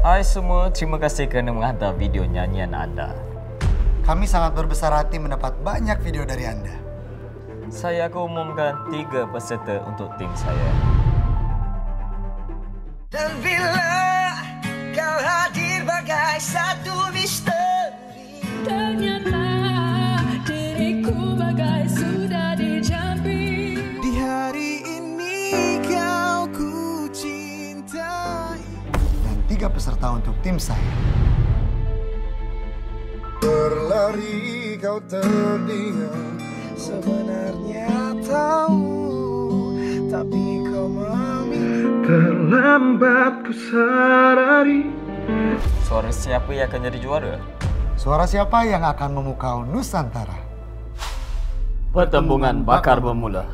Hai semua, terima kasih kerana menghantar video nyanyian anda. Kami sangat berbesar hati mendapat banyak video dari Anda. Saya akan umumkan tiga peserta untuk tim saya. Dan bila tiga peserta untuk tim saya. Berlari kau terdiam Sebenarnya tahu Tapi kau memilih Terlambat ku sadari Suara siapa yang akan jadi juara? Suara siapa yang akan memukau Nusantara? Pertembungan bakar bermula.